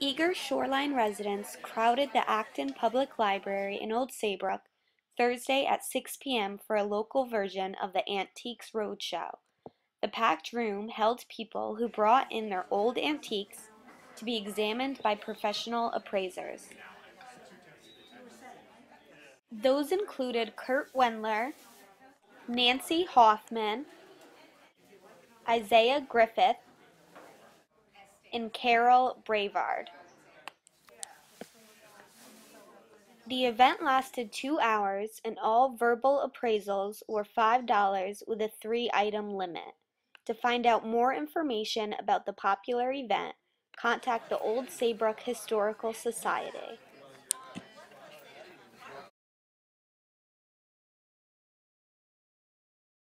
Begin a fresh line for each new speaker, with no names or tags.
Eager Shoreline residents crowded the Acton Public Library in Old Saybrook Thursday at 6 p.m. for a local version of the Antiques Roadshow. The packed room held people who brought in their old antiques to be examined by professional appraisers. Those included Curt Wendler, Nancy Hoffman, Isaiah Griffith, and Carol Brevard. The event lasted two hours and all verbal appraisals were $5 with a three item limit. To find out more information about the popular event, contact the Old Saybrook Historical Society.